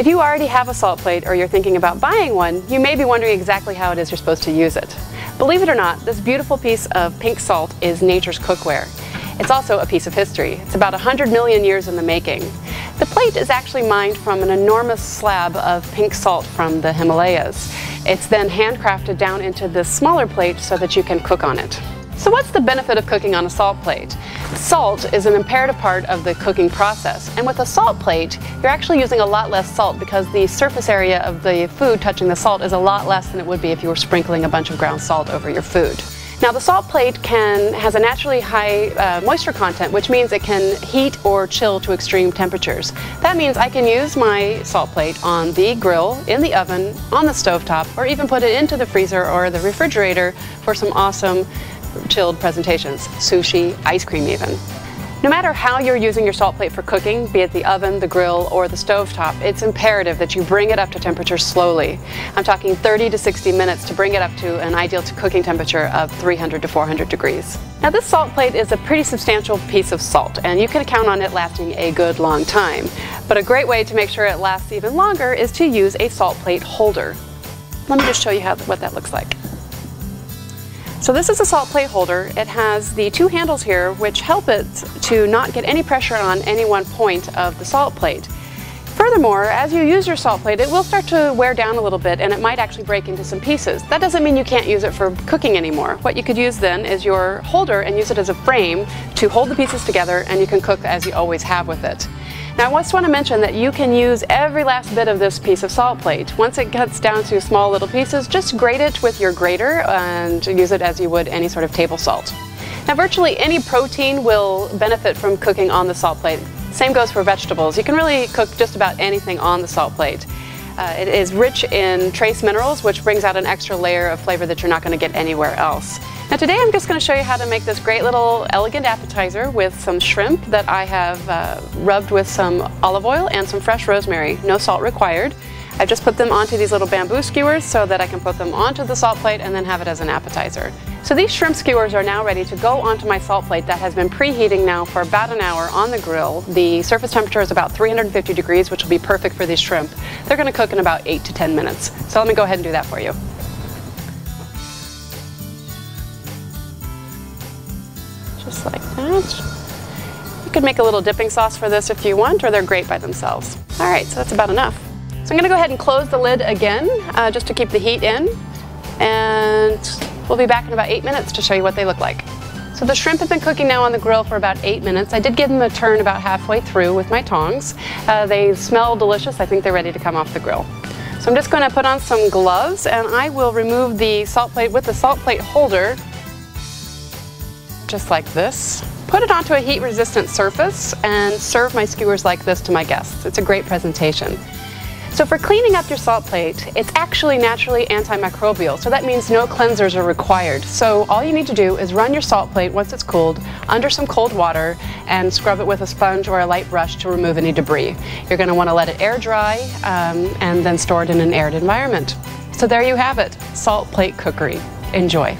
If you already have a salt plate or you're thinking about buying one, you may be wondering exactly how it is you're supposed to use it. Believe it or not, this beautiful piece of pink salt is nature's cookware. It's also a piece of history. It's about 100 million years in the making. The plate is actually mined from an enormous slab of pink salt from the Himalayas. It's then handcrafted down into this smaller plate so that you can cook on it. So what's the benefit of cooking on a salt plate? Salt is an imperative part of the cooking process, and with a salt plate, you're actually using a lot less salt because the surface area of the food touching the salt is a lot less than it would be if you were sprinkling a bunch of ground salt over your food. Now the salt plate can has a naturally high uh, moisture content, which means it can heat or chill to extreme temperatures. That means I can use my salt plate on the grill, in the oven, on the stovetop, or even put it into the freezer or the refrigerator for some awesome chilled presentations, sushi, ice cream even. No matter how you're using your salt plate for cooking, be it the oven, the grill, or the stovetop, it's imperative that you bring it up to temperature slowly. I'm talking 30 to 60 minutes to bring it up to an ideal to cooking temperature of 300 to 400 degrees. Now this salt plate is a pretty substantial piece of salt, and you can count on it lasting a good long time. But a great way to make sure it lasts even longer is to use a salt plate holder. Let me just show you how, what that looks like. So this is a salt plate holder. It has the two handles here which help it to not get any pressure on any one point of the salt plate. Furthermore, as you use your salt plate, it will start to wear down a little bit and it might actually break into some pieces. That doesn't mean you can't use it for cooking anymore. What you could use then is your holder and use it as a frame to hold the pieces together and you can cook as you always have with it. Now I just want to mention that you can use every last bit of this piece of salt plate. Once it cuts down to small little pieces, just grate it with your grater and use it as you would any sort of table salt. Now virtually any protein will benefit from cooking on the salt plate. Same goes for vegetables. You can really cook just about anything on the salt plate. Uh, it is rich in trace minerals, which brings out an extra layer of flavor that you're not going to get anywhere else. Now today I'm just going to show you how to make this great little elegant appetizer with some shrimp that I have uh, rubbed with some olive oil and some fresh rosemary. No salt required. I've just put them onto these little bamboo skewers so that I can put them onto the salt plate and then have it as an appetizer. So these shrimp skewers are now ready to go onto my salt plate that has been preheating now for about an hour on the grill. The surface temperature is about 350 degrees, which will be perfect for these shrimp. They're going to cook in about 8 to 10 minutes. So let me go ahead and do that for you. Just like that. You could make a little dipping sauce for this if you want, or they're great by themselves. All right, so that's about enough. So I'm gonna go ahead and close the lid again, uh, just to keep the heat in. And we'll be back in about eight minutes to show you what they look like. So the shrimp have been cooking now on the grill for about eight minutes. I did give them a turn about halfway through with my tongs. Uh, they smell delicious. I think they're ready to come off the grill. So I'm just going to put on some gloves and I will remove the salt plate with the salt plate holder just like this. Put it onto a heat resistant surface and serve my skewers like this to my guests. It's a great presentation. So for cleaning up your salt plate, it's actually naturally antimicrobial, so that means no cleansers are required. So all you need to do is run your salt plate once it's cooled under some cold water and scrub it with a sponge or a light brush to remove any debris. You're going to want to let it air dry um, and then store it in an aired environment. So there you have it, salt plate cookery. Enjoy.